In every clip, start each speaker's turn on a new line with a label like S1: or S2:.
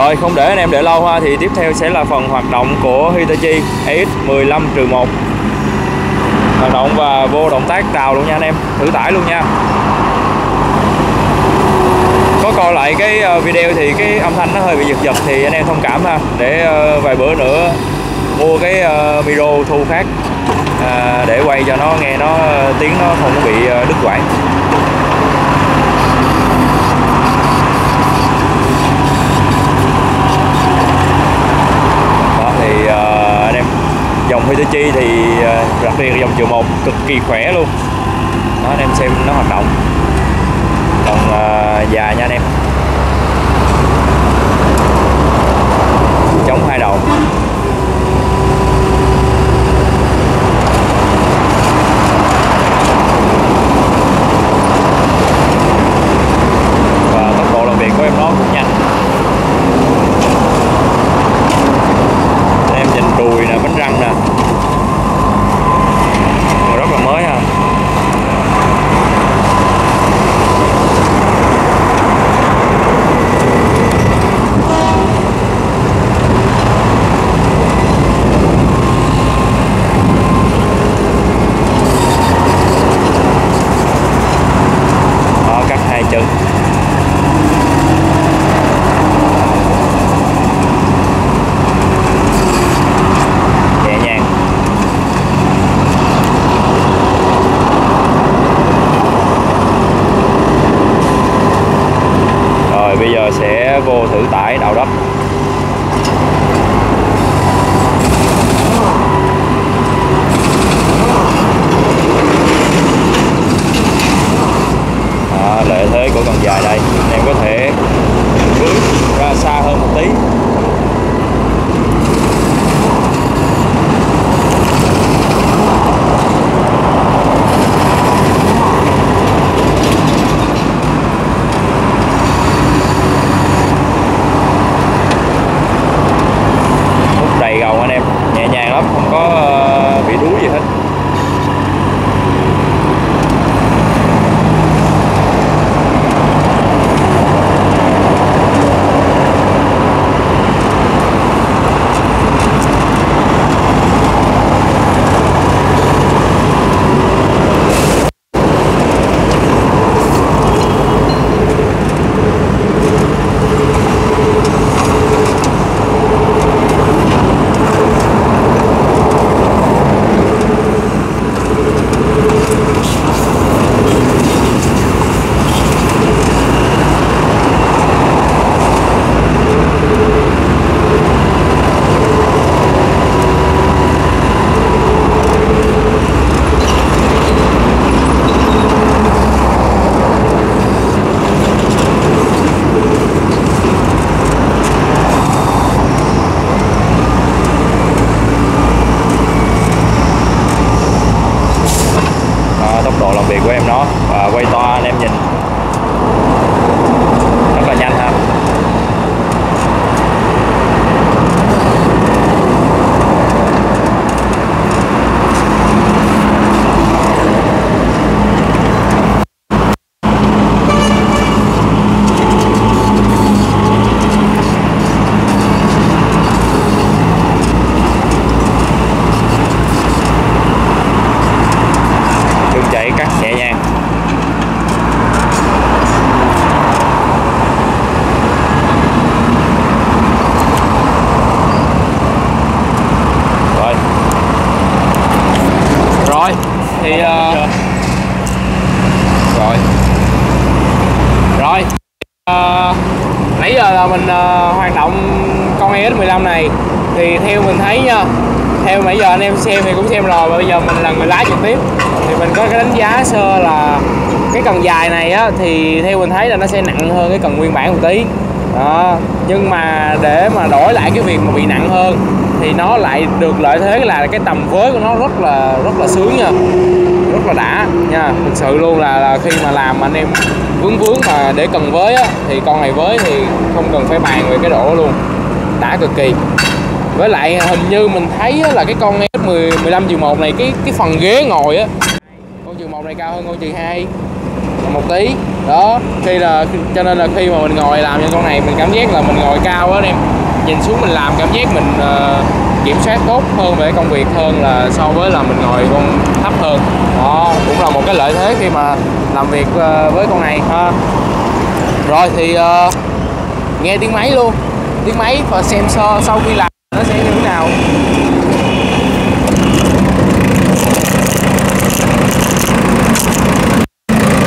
S1: Rồi không để anh em để lâu ha thì tiếp theo sẽ là phần hoạt động của Hitachi AX15 1 Hoạt động và vô động tác tàu luôn nha anh em Thử tải luôn nha. Có coi lại cái ờ, video thì cái âm thanh nó hơi bị giật giật thì anh em thông cảm ha Để ờ, vài bữa nữa mua cái ờ, micro thu khác à, để quay cho nó nghe nó tiếng nó không bị đứt quãng dòng Hitachi thì ờ, đặc biệt dòng triệu 1 cực kỳ khỏe luôn. Đó anh em xem nó hoạt động. Còn uh, già nha anh em. Chống hai đầu và tốc độ làm việc của em nó cũng nhanh em nhìn đùi nè bánh răng nè rất là mới ha đó cắt hai chân nhẹ nhàng rồi bây giờ sẽ vô thử tải đào đất đó, vẫn còn dài đây. Anh em có thể bước ra xa hơn một tí. Mình ờ, hoạt động con ES15 này. Thì theo mình thấy nha, theo nãy giờ anh em xem thì cũng xem rồi, và bây giờ mình là người lái trực tiếp. Thì mình có cái đánh giá sơ là cái cần dài này á, thì theo mình thấy là nó sẽ nặng hơn cái cần nguyên bản một tí.
S2: Đó, nhưng mà để mà đổi lại cái việc mà bị nặng hơn, thì nó lại được lợi thế là cái tầm với của nó rất là rất là sướng nha rất là đã nha. Thực sự luôn là, là khi mà làm anh em vướng vướng mà để cần với á thì con này với thì không cần phải bàn về cái độ luôn. Đã cực kỳ. Với lại hình như mình thấy là cái con S10 15 triệu 1 này cái cái phần ghế ngồi á con triệu 1 này cao hơn con triệu 2 một tí. Đó khi là cho nên là khi mà mình ngồi làm như con này mình cảm giác là mình ngồi cao á em. Nhìn xuống mình làm cảm giác mình uh, kiểm soát tốt hơn về công việc hơn là so với là mình ngồi con thấp hơn. Đó cũng là một cái lợi thế khi mà làm việc ờ, với con này. Ha. Rồi thì uh, nghe tiếng máy luôn. Tiếng máy và xem so sau khi làm nó sẽ như thế nào?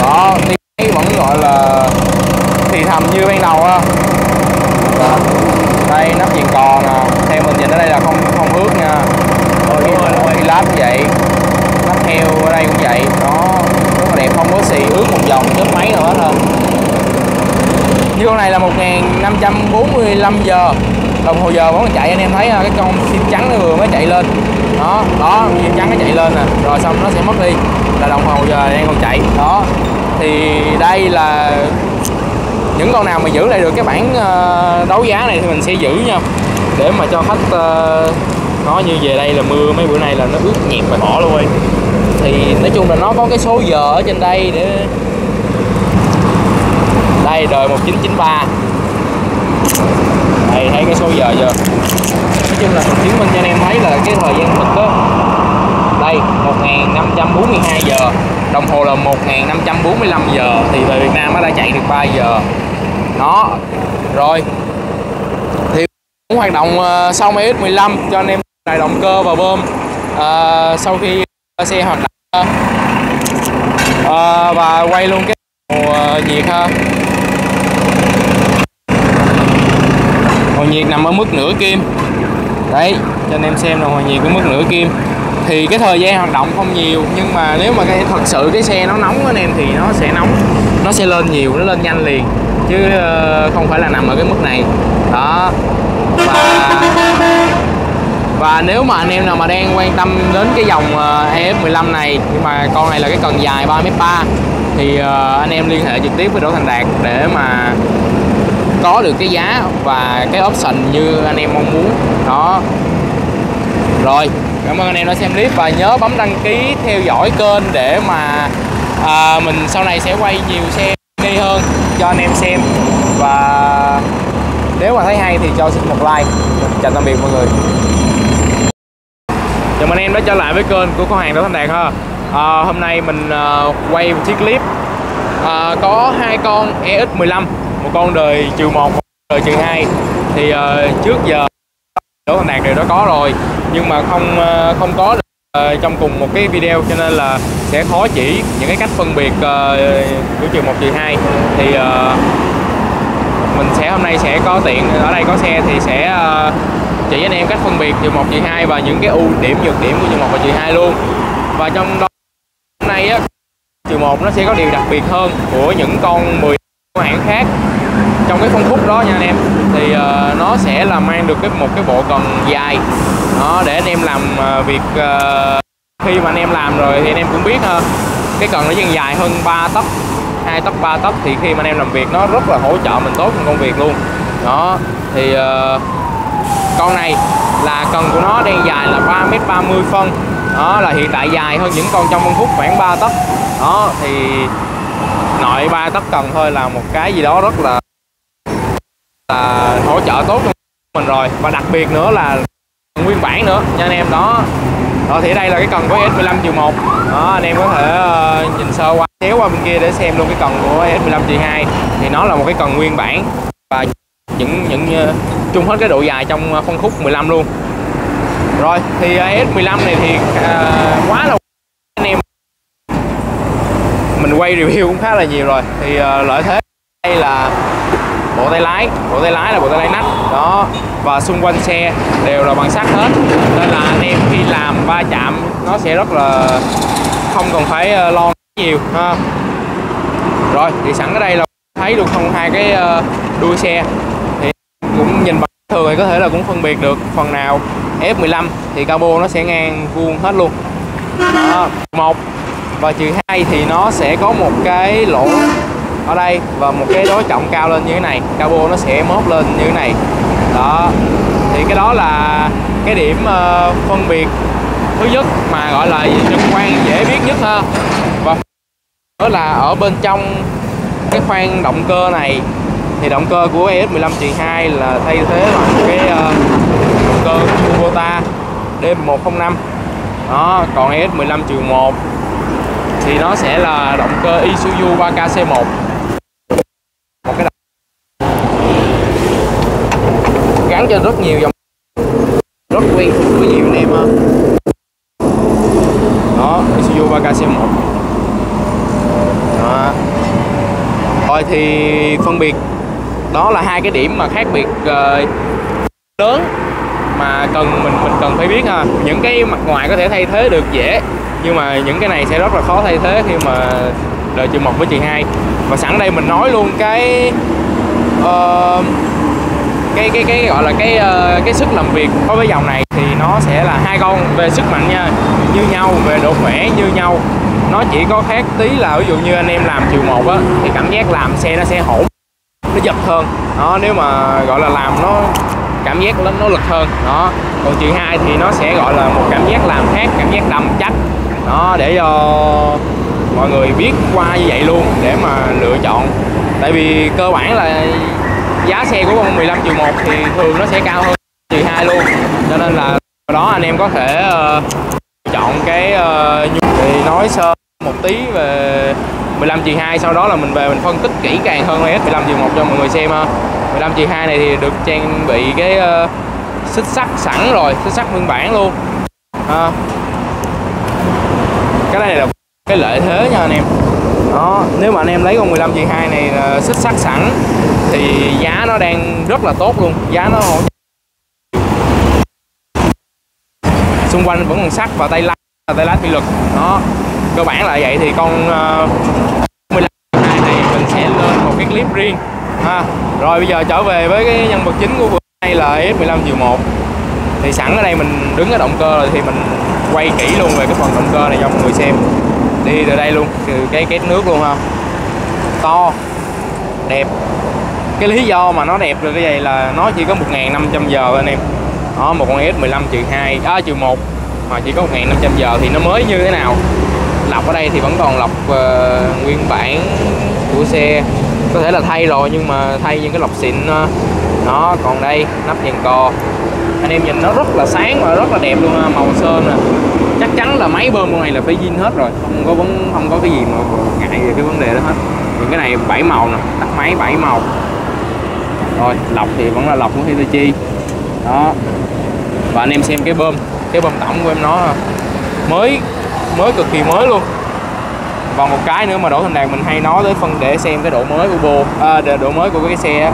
S2: Đó tiếng máy vẫn gọi là thì thầm như ban đầu á. Đây nắp viền còn nhìn ở đây là không không ướt nha. Rồi rồi. rồi lát cũng vậy nắp heo ở đây cũng vậy. Đó rất là đẹp không có xì ướt một vòng chớp máy nào hết hơn như con này là 1545 giờ. Đồng hồ giờ vẫn còn chạy anh em thấy cái con phim trắng nó vừa mới chạy lên. Đó đó phim trắng nó chạy lên nè. Rồi xong nó sẽ mất đi. Là đồng hồ giờ đang còn chạy. Đó thì đây là những con nào mà giữ lại được cái bản đấu giá này thì mình sẽ giữ nha để mà cho khách ờ, nó như về đây là mưa, mấy bữa nay là nó ướt nhẹp và bỏ luôn thì nói chung là nó có cái số giờ ở trên đây để đây đời 1993 đây, thấy cái số giờ chưa? Nói chung là chứng minh cho anh em thấy là cái thời gian thực đó đây 1542 giờ. Đồng hồ là 1545 giờ, thì về Việt Nam nó đã chạy được 3 giờ. Đó, rồi hoạt động ờ, sau máy X15 cho anh em này động cơ và bơm. À, sau khi xe hoạt động à, và quay luôn cái nhiệt ha. Hồ nhiệt nằm ở mức nửa kim. Đấy cho anh em xem là hồ nhiệt ở mức nửa kim. Thì cái thời gian hoạt động không nhiều nhưng mà nếu mà cái thật sự cái xe nó nóng anh em thì nó sẽ nóng nó sẽ lên nhiều nó lên nhanh liền. Chứ không phải là nằm ở cái mức này. Đó và và nếu mà anh em nào mà đang quan tâm đến cái dòng ờ, EF15 này nhưng mà con này là cái cần dài 3m3 thì ờ, anh em liên hệ trực tiếp với Đỗ Thành Đạt để mà có được cái giá và cái option như anh em mong muốn. Đó. Rồi cảm ơn anh em đã xem clip và nhớ bấm đăng ký theo dõi kênh để mà à, mình sau này sẽ quay nhiều xe đi hơn cho anh em xem. Và nếu mà thấy hay thì cho xin một like. Chào tạm biệt mọi người. Chào mừng anh em đã trở lại với kênh của con hàng Đỗ Thanh Đạt ha. À, hôm nay mình uh, quay một chiếc clip. Uh, có hai con EX15 một con đời trừ một một đời trừ hai. Thì uh, trước giờ Đỗ Thanh Đạt đều đã có rồi nhưng mà không uh, không có được uh, trong cùng một cái video cho nên là sẽ khó chỉ những cái cách phân biệt uh, của trừ một trừ hai. Thì uh, mình sẽ hôm nay sẽ có tiện ở đây có xe thì sẽ uh, chỉ anh em cách phân biệt trừ một trừ hai và những cái ưu điểm nhược điểm của trừ một và trừ hai luôn. Và trong đó hôm nay á trừ một nó sẽ có điều đặc biệt hơn của những con 10 của hãng khác. Trong cái phân khúc đó nha anh em thì uh, nó sẽ là mang được cái một cái bộ cần dài. Đó để anh em làm uh, việc uh, khi mà anh em làm rồi thì anh em cũng biết uh, cái cần nó dần dài hơn 3 tấc hai tấc 3 tấc thì khi mà anh em làm việc nó rất là hỗ trợ mình tốt trong công việc luôn. Đó thì uh, con này là cần của nó đang dài là 3 m 30 phân. Đó là hiện tại dài hơn những con trong phân khúc khoảng 3 tấc đó thì nội 3 tấc cần thôi là một cái gì đó rất là là hỗ trợ tốt cho mình rồi. Và đặc biệt nữa là nguyên bản nữa nha anh em. Đó đó thì đây là cái cần của S15 triệu 1 đó anh em có thể uh, nhìn sơ qua xéo qua bên kia để xem luôn cái cần của S15 chiều 2 thì nó là một cái cần nguyên bản. Và những những ờ, chung hết cái độ dài trong ờ, phân khúc 15 luôn. Rồi thì ờ, S15 này thì uh, quá là anh em. Mình quay review cũng khá là nhiều rồi. Thì uh, lợi thế đây là bộ tay lái. Bộ tay lái là bộ tay lái nách. Đó. Và xung quanh xe đều là bằng sắt hết. Nên là anh em khi làm va chạm nó sẽ rất là không cần phải lo nhiều ha. Rồi thì sẵn ở đây là thấy được không hai cái ờ, đuôi xe. Thì cũng nhìn bằng thường thì có thể là cũng phân biệt được phần nào. F15 thì cabo nó sẽ ngang vuông hết luôn. Đó một. Và trừ hai thì nó sẽ có một cái lỗ ở đây và một cái đối trọng cao lên như thế này. Cabo nó sẽ móp lên như thế này. Đó thì cái đó là cái điểm uh, phân biệt thứ nhất mà gọi là trực quan dễ biết nhất ha. Và đó là ở bên trong cái khoang động cơ này thì động cơ của ES15-2 là thay thế bằng cái uh, động cơ Kubota D105 đó còn ES15-1 thì nó sẽ là động cơ Isuzu 3KC1 một. Cái gắn cho rất nhiều dòng rất quen thuộc với nhiều anh em ha đó Isuzu 3KC1 đó. Rồi thì phân biệt đó là hai cái điểm mà khác biệt uh, lớn mà cần mình mình cần phải biết ha những cái mặt ngoài có thể thay thế được dễ nhưng mà những cái này sẽ rất là khó thay thế khi mà đời trừ một với chị hai. Và sẵn đây mình nói luôn cái uh, cái cái cái gọi là cái uh, cái sức làm việc đối với dòng này thì nó sẽ là hai con về sức mạnh nha. Như nhau về độ khỏe như nhau. Nó chỉ có khác tí là ví dụ như anh em làm chiều một á thì cảm giác làm xe nó sẽ hỗn nó giật hơn. Đó nếu mà gọi là làm nó cảm giác nó, nó lực hơn. Đó còn chiều hai thì nó sẽ gọi là một cảm giác làm khác cảm giác đầm chắc. Đó để cho mọi người biết qua như vậy luôn để mà lựa chọn. Tại vì cơ bản là giá xe của con 15 triệu 1 thì thường nó sẽ cao hơn triệu hai luôn. Cho nên là đó anh em có thể uh, chọn cái uh, thì nói sơ một tí về 15 triệu 2 sau đó là mình về mình phân tích kỹ càng hơn S 15 triệu 1 cho mọi người xem ha. 15 triệu 2 này thì được trang bị cái uh, xích sắt sẵn rồi xích sắt nguyên bản luôn. À, cái này là cái lợi thế nha anh em đó nếu mà anh em lấy con 15 triệu 2 này là xích sắt sẵn thì giá nó đang rất là tốt luôn. Giá nó hỗ xung quanh vẫn còn sắt và tay lái và tay lái thủy lực. Đó cơ bản là vậy. Thì con uh, 15 2 này mình sẽ lên một cái clip riêng. Ha rồi bây giờ trở về với cái nhân vật chính của bữa nay là S15 triệu 1 thì sẵn ở đây mình đứng ở động cơ rồi thì mình quay kỹ luôn về cái phần động cơ này cho mọi người xem đi từ đây luôn từ cái két nước luôn ha. To đẹp. Cái lý do mà nó đẹp là cái vậy là nó chỉ có 1.500 giờ anh em. Đó một con S15 trừ 2 à trừ 1 mà chỉ có 1.500 giờ thì nó mới như thế nào? Lọc ở đây thì vẫn còn lọc uh, nguyên bản của xe. Có thể là thay rồi nhưng mà thay những cái lọc xịn ờ, uh, nó còn đây nắp dàn cò anh em nhìn nó rất là sáng và rất là đẹp luôn màu sơn nè. chắc chắn là máy bơm con này là phải zin hết rồi. Không có vấn không có cái gì mà ngại về cái vấn đề đó hết. Những cái này bảy màu nè tắt máy bảy màu. Rồi lọc thì vẫn là lọc của Hitachi. Đó. Và anh em xem cái bơm cái bơm tổng của em nó mới mới cực kỳ mới luôn. Còn một cái nữa mà đổ thành đàn mình hay nói tới phần để xem cái độ mới của bô à, độ mới của cái xe á,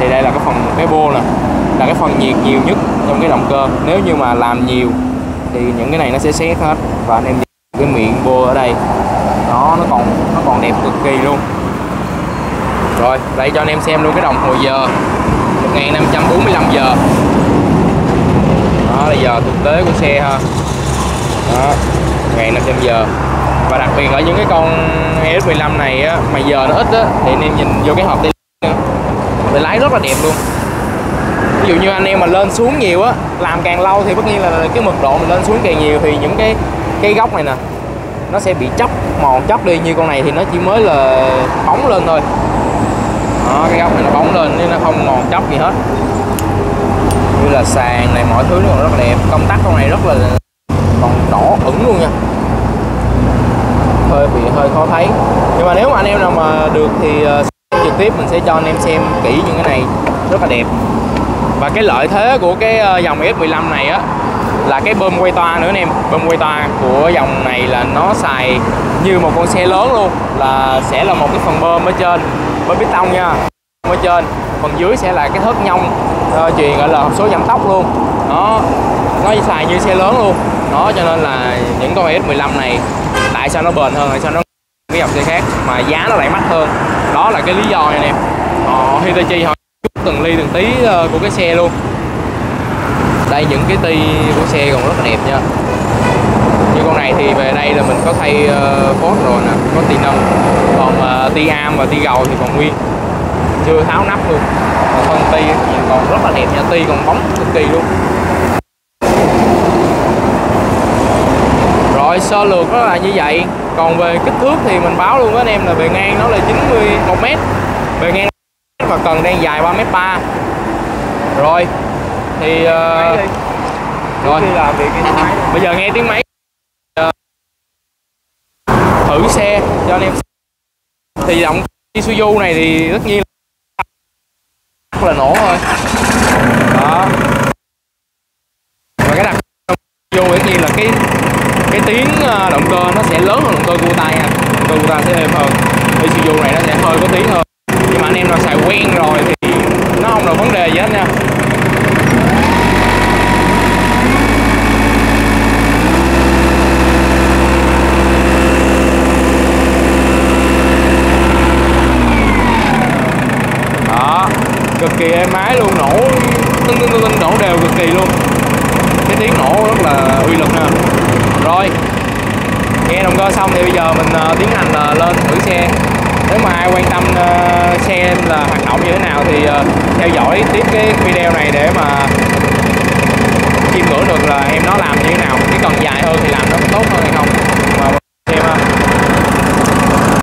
S2: thì đây là cái phần cái bô nè là cái phần nhiệt nhiều nhất trong cái động cơ. Nếu như mà làm nhiều thì những cái này nó sẽ xét hết. Và anh em nhìn cái miệng bô ở đây nó nó còn nó còn đẹp cực kỳ luôn. Rồi đây cho anh em xem luôn cái đồng hồ giờ 1545 giờ. Đó là giờ thực tế của xe ha. Đó 1500 giờ. Và đặc biệt ở những cái con S15 này á, mà giờ nó ít á, thì anh em nhìn vô cái hộp tay tay lái rất là đẹp luôn ví dụ như anh em mà lên xuống nhiều á làm càng lâu thì tất nhiên là cái mật độ mình lên xuống càng nhiều thì những cái cái góc này nè nó sẽ bị chóc mòn chóc đi. Như con này thì nó chỉ mới là bóng lên thôi. Đó cái góc này nó bóng lên nên nó không mòn chóc gì hết. Như là sàn này mọi thứ nó còn rất là đẹp. Công tắc con này rất là còn đỏ ửng luôn nha. Hơi bị hơi khó thấy. Nhưng mà nếu mà anh em nào mà được thì uh, trực tiếp mình sẽ cho anh em xem kỹ những cái này. Rất là đẹp và cái lợi thế của cái ờ, dòng F15 này á là cái bơm quay toa nữa anh em. Bơm quay toa của dòng này là nó xài như một con xe lớn luôn là sẽ là một cái phần bơm ở trên bơm bít tông nha. Ở trên phần dưới sẽ là cái thớt nhông ờ, uh, truyền gọi là hộp số giảm tốc luôn. Nó nó xài như xe lớn luôn. Đó cho nên là những con S15 này tại sao nó bền hơn tại sao nó cái dòng xe khác mà giá nó lại mắc hơn? Đó là cái lý do nha anh em. Họ Hitachi họ từng ly từng tí ờ, của cái xe luôn. Đây, những cái ti của xe còn rất là đẹp nha. Như con này thì về đây là mình có thay ờ, phốt rồi nè, có ti nâng còn ờ, ti am và ti gầu thì còn nguyên. Chưa tháo nắp luôn. Còn phân ti còn rất là đẹp nha, ti còn bóng cực kỳ luôn. Rồi, sơ lược nó là như vậy. Còn về kích thước thì mình báo luôn với anh em là bề ngang nó là 91 m bề ngang và cần đang dài 3 m 3 rồi thì uh, rồi.
S1: Khi làm việc cái máy
S2: bây giờ nghe tiếng máy. Ờ, thử xe cho anh em thì động Isuzu này thì tất nhiên là nổ thôi đó. Và cái đặc Isuzu tất nhiên là cái cái tiếng ờ, động cơ nó sẽ lớn hơn động cơ cua tay nha động cơ cua tay sẽ êm hơn Isuzu này nó sẽ hơi có tiếng hơn nhưng mà anh em nào xài quen rồi thì nó không là vấn đề gì hết nha. Đó, cực kỳ êm ái luôn, nổ, tưng tưng tưng nổ đều cực kỳ luôn. Cái tiếng nổ rất là uy lực nè. Rồi, nghe động cơ xong thì bây giờ mình ờ, tiến hành là lên thử xe nếu mà ai quan tâm ờ, uh, xe là hoạt động như thế nào thì uh, theo dõi tiếp cái video này để mà chiêm ngưỡng được là em nó làm như thế nào. Cái còn dài hơn thì làm nó tốt hơn hay không.